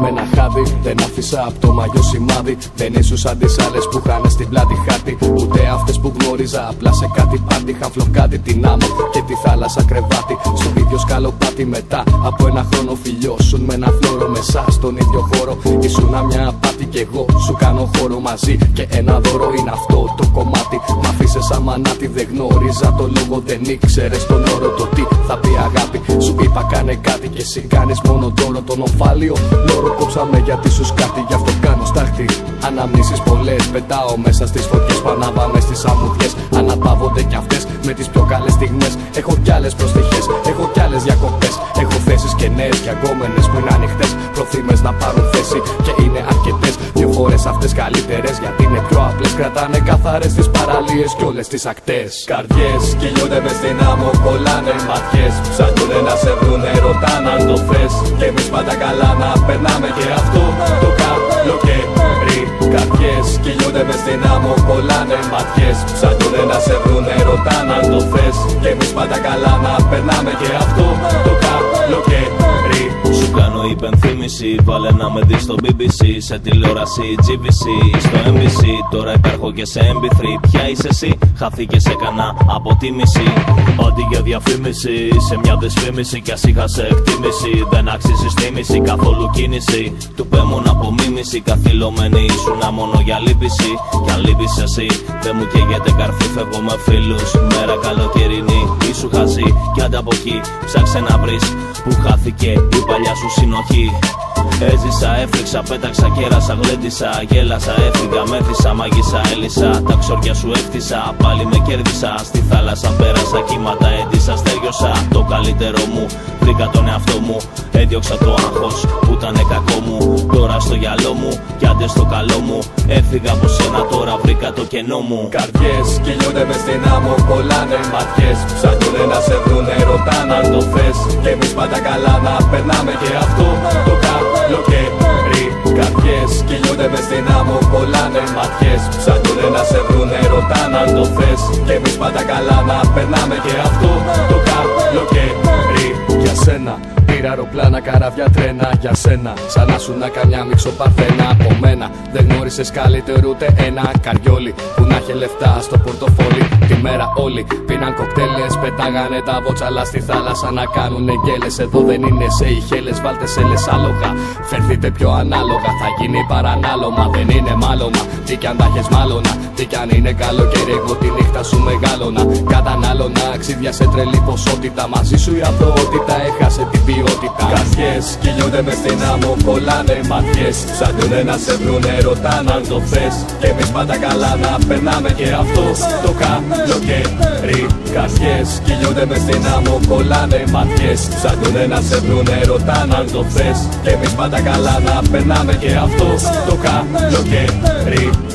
με ένα, με ένα, με ένα χάδι. Δεν άφησα από το μαγιό σημάδι. Δεν ήσουν σαν τις άλλες που είχαν στην πλάτη χάτι. Ούτε αυτές που γνώριζα. Απλά σε κάτι πάτη. Είχαν φλοκάτι την άμμο και τη θάλασσα κρεβάτι. Στο ίδιο σκαλοπάτι μετά από ένα χρόνο φιλιώσουν με ένα φλόρο μέσα στον ίδιο χώρο. Ήσουν μια απάτη και εγώ σου κάνω χώρο μαζί. Και ένα δώρο είναι αυτό το κομμάτι. Μ' αφήσε σαν μανάτι. Δεν γνώριζα το λόγο, δεν ήξερες τον όρο το τι θα πει αγάπη. Σου είπα κάνε κάτι και εσύ κάνεις μόνο τώρα τον οφάλιο. Λόρο κόψαμε γιατί σου κάτι, γι' αυτό κάνω στάχτη. Αναμνήσεις πολλές πετάω μέσα στις φωτιές. Πανάβαμε στις αμμουδιές. Αναπαύονται κι αυτές με τις πιο καλές στιγμές. Έχω κι άλλες προστιχές, έχω κι άλλες διακοπές. Έχω θέσεις και νέε και αγκόμενες που είναι ανοιχτές. Προθύμες να πάρουν θέση και είναι αρκετές. Δύο φορέ αυτές καλύτερες γιατί είναι πιο απλές. Κρατάνε καθαρές τις παραλίες και όλες τις ακτές. Καρδιές κυλιούνται μες στην άμμο, κολλάνε ματιές. Ψάχνουν να σε βρουνε, ρωτάνε αν το θες. Και εμείς πάντα καλά να περνάμε και αυτό το καλοκαίρι. Καρδιές κυλιούνται μες στην άμμο, κολλάνε ματιές. Ψάχνουν να σε βρουνε, ρωτάνε αν το θες. Και εμείς πάντα καλά να περνάμε και αυτό το καλοκαίρι. Σου κάνω υπενθύμηση, βάλε να με δεις στο BBC Σε τηλεόραση GVC ή στο MBC Τώρα υπάρχω και σε MP3 Ποια είσαι εσύ, χαθήκες σε κανά αποτίμηση Ό,τι για διαφήμιση, σε μια δεσφήμιση Κι ας είχα σε εκτίμηση, δεν άξιζεις τίμηση Καθόλου κίνηση, του πέμουν από μίμηση Καθυλωμένη ήσουν μόνο για λύπηση. Κι αν λείπεις εσύ, δεν μου καίγεται καρφί Φεύγω με φίλους, μέρα καλοκαιρινή Ήσου χαζή, κι άντε από εκεί ψάξε να βρεις Που χάθηκε η παλιά σου συνοχή. Έζησα, έφτιαξα, πέταξα, κέρασα, γλέντισα. Γέλασα, έφυγα, μέθησα, μάγισσα, έλυσα. Τα ξόρια σου έφτιασα, πάλι με κέρδισα. Στη θάλασσα πέρασα, κύματα έντυσα, στέριωσα Το καλύτερο μου, βρήκα τον εαυτό μου. Έδιωξα το άγχος που ήταν κακό μου. Τώρα στο γυαλό μου, κι άντε στο καλό μου. Έφυγα από σένα, τώρα βρήκα το κενό μου. Καρδιές κυλιούνται μες στην άμμο, κολλάνε ματιές. Ψάχνουνε να σε βρουνε, ρωτάνε αν το θες. Και εμείς πάντα καλά να περνάμε και αυτό το καλοκαίρι. Καρδιές κυλιούνται μες στην άμμο, κολλάνε ματιές. Ψάχνουνε να σε βρουνε, ρωτάνε αν το θες. Και εμείς πάντα καλά να περνάμε και αυτό το καλοκαίρι. Για σένα Πήρα αεροπλάνα, καραβιά, τρένα για σένα. Σαν να σου να καμιά μίξο παρθένα από μένα. Δεν γνώρισες καλύτερο ούτε ένα καριόλι που να είχε λεφτά στο πορτοφόλι. Τη μέρα όλοι πίναν κοκτέλε, πετάγανε τα βότσαλα στη θάλασσα να κάνουν γκέλε. Εδώ δεν είναι σε ηχέλες, βάλτε σε λες άλογα. Φερθείτε πιο ανάλογα, θα γίνει παρανάλωμα. Δεν είναι μάλωμα, τι κι αν τα έχεις μάλωνα. Τι κι αν είναι καλοκαίρι, εγώ τη νύχτα σου μεγάλωνα. Κατανάλωνα, αξίδια σε τρελή ποσότητα. Μαζί σου η αθωότητα έχασε την ποιότητα. Καρδιές κυλιούνται μες στην άμμο, κολλάνε ματιές Ψάχνουνε να σε βρουνε, ρωτάνε αν το θες Και εμείς πάντα καλά να περνάμε και αυτό το καλοκαίρι. Καρδιές κυλιούνται μες στην άμμο, κολλάνε ματιές Ψάχνουνε να σε βρουνε, ρωτάνε αν το θες Και εμείς πάντα καλά να περνάμε και αυτό το καλοκαίρι.